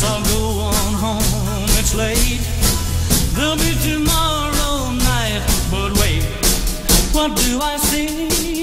guess I'll go on home. It's late. There'll be tomorrow night, but wait, what do I see?